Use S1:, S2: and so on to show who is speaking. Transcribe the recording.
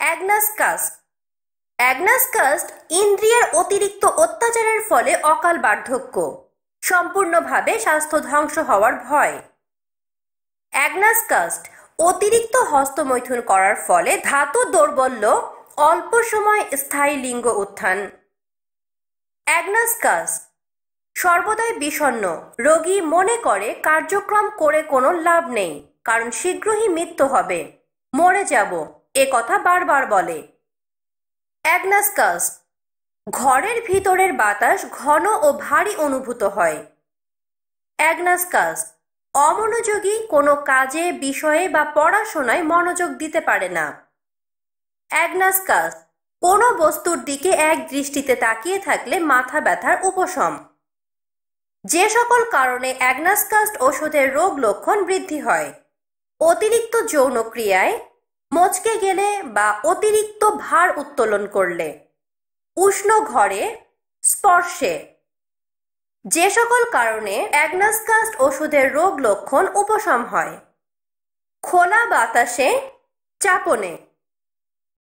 S1: Agnus caste. Agnus caste ইন্দ্রিয়ের অতিরিক্ত অত্যাচারের ফলে অকাল বার্ধক্য, সম্পূর্ণভাবে স্বাস্থ্য ধ্বংস হওয়ার ভয়। অ্যাগনাস কাস্ট অতিরিক্ত হস্তমৈথুন করার ফলে ধাতু দৌর্বল্য, অল্প সময় স্থায়ী লিঙ্গ উত্থান। অ্যাগনাস কাস্ট সর্বদাই বিষণ্ন রোগী মনে করে কার্যক্রম করে কোনো লাভ নেই, কারণ শীঘ্রই মৃত্যু হবে, মরে যাব। এ কথা বারবার বলে। অ্যাগনাস কাস্ট ঘরের ভিতরের বাতাস ঘন ও ভারী অনুভূত হয়। অ্যাগনাস কাস্ট অমনোযোগী কোনো কাজে, বিষয়ে বা পড়াশোনায় মনোযোগ দিতে পারে না। অ্যাগনাস কাস্ট কোনো বস্তুর দিকে এক দৃষ্টিতে তাকিয়ে থাকলে মাথা ব্যথার উপশম। যে সকল কারণে অ্যাগনাসকাস্ট ওষুধের রোগ লক্ষণ বৃদ্ধি হয়। অতিরিক্ত যৌন ক্রিয়ায় মচকে গেলে বা অতিরিক্ত ভার উত্তোলন করলে, উষ্ণ ঘরে স্পর্শে। যে সকল কারণে অ্যাগনাসকাস্ট ওষুধের রোগ লক্ষণ উপশম হয়। খোলা বাতাসে চাপনে।